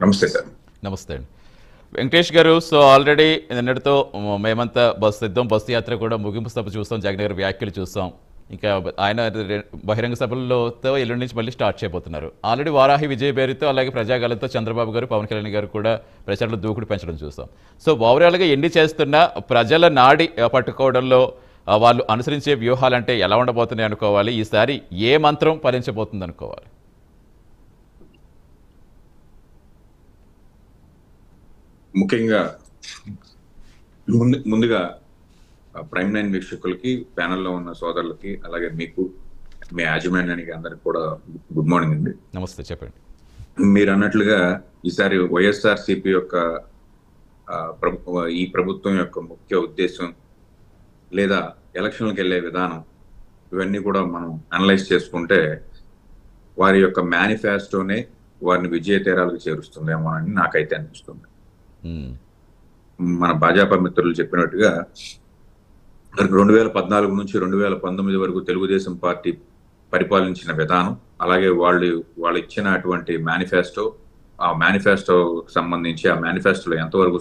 నమస్తే సార్. నమస్తే అండి. వెంకటేష్ గారు సో ఆల్రెడీ నిన్నటితో మేమంతా బస్సు సిద్ధం బస్సు యాత్ర కూడా ముగింపు సభ చూస్తాం జగన్ గారి వ్యాఖ్యలు చూస్తాం. ఇంకా ఆయన బహిరంగ సభలతో ఎల్లుండి నుంచి మళ్ళీ స్టార్ట్ చేయబోతున్నారు. ఆల్రెడీ వారాహి విజయభేరితో పేరుతో అలాగే ప్రజాగాలతో చంద్రబాబు గారు పవన్ కళ్యాణ్ గారు కూడా ప్రచారంలో దూకుడు పెంచడం చూస్తాం. సో ఓవరాల్గా ఎన్ని చేస్తున్న ప్రజల నాడి పట్టుకోవడంలో వాళ్ళు అనుసరించే వ్యూహాలంటే ఎలా ఉండబోతున్నాయి అనుకోవాలి. ఈసారి ఏ మంత్రం ఫలించబోతుంది అనుకోవాలి ముఖ్యంగా ముందు ముందుగా ప్రైమ్ నైన్ వీక్షకులకి ప్యానెల్లో ఉన్న సోదరులకి అలాగే మీకు మీ యాజమాన్యానికి అందరికి కూడా గుడ్ మార్నింగ్ అండి. నమస్తే చెప్పండి. మీరు అన్నట్లుగా ఈసారి వైఎస్ఆర్ సిపి యొక్క ప్రభు- ఈ ప్రభుత్వం యొక్క ముఖ్య ఉద్దేశం లేదా ఎలక్షన్లకు వెళ్ళే విధానం ఇవన్నీ కూడా మనం అనలైజ్ చేసుకుంటే వారి యొక్క మేనిఫెస్టోనే వారిని విజయ తీరాలకు చేరుస్తుందేమో అని నాకైతే అనిపిస్తుంది. మన భాజపా మిత్రులు చెప్పినట్టుగా రెండు వేల పద్నాలుగు నుంచి రెండు వేల పంతొమ్మిది వరకు తెలుగుదేశం పార్టీ పరిపాలించిన విధానం అలాగే వాళ్ళు వాళ్ళు ఇచ్చిన అటువంటి మేనిఫెస్టో ఆ మేనిఫెస్టోకి సంబంధించి ఆ మేనిఫెస్టోలో ఎంతవరకు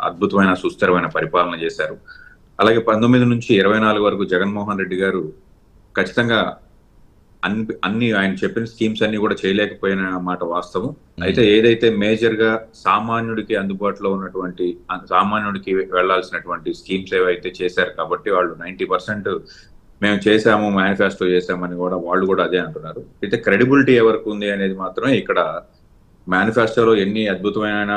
అద్భుతమైన సుస్థిరమైన పరిపాలన చేశారు. అలాగే పంతొమ్మిది నుంచి ఇరవై నాలుగు వరకు జగన్మోహన్ రెడ్డి గారు ఖచ్చితంగా అన్ని అన్ని ఆయన చెప్పిన స్కీమ్స్ అన్ని కూడా చేయలేకపోయిన మాట వాస్తవం. అయితే ఏదైతే మేజర్గా సామాన్యుడికి అందుబాటులో ఉన్నటువంటి సామాన్యుడికి వెళ్ళాల్సినటువంటి స్కీమ్స్ ఏవైతే చేశారు కాబట్టి వాళ్ళు నైన్టీ పర్సెంట్ మేము చేశాము మేనిఫెస్టో చేశామని కూడా వాళ్ళు కూడా అదే అంటున్నారు. అయితే క్రెడిబిలిటీ ఎవరికి ఉంది అనేది మాత్రమే ఇక్కడ మేనిఫెస్టోలో ఎన్ని అద్భుతమైన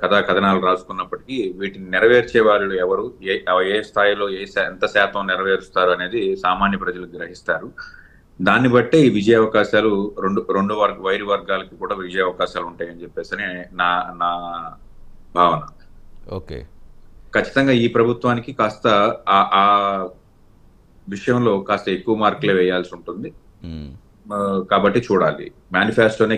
కథా కథనాలు రాసుకున్నప్పటికీ వీటిని నెరవేర్చే వాళ్ళు ఎవరు ఏ ఏ స్థాయిలో ఏ ఎంత శాతం నెరవేరుస్తారు అనేది సామాన్య ప్రజలు గ్రహిస్తారు. దాన్ని బట్టే ఈ విజయ అవకాశాలు రెండు రెండు వర్గ వైరు వర్గాలకి కూడా విజయ అవకాశాలు ఉంటాయని చెప్పేసి నా నా భావన. ఓకే. ఖచ్చితంగా ఈ ప్రభుత్వానికి కాస్త ఆ ఆ విషయంలో కాస్త ఎక్కువ మార్కులే వేయాల్సి ఉంటుంది. కాబట్టి చూడాలి. మేనిఫెస్టోనే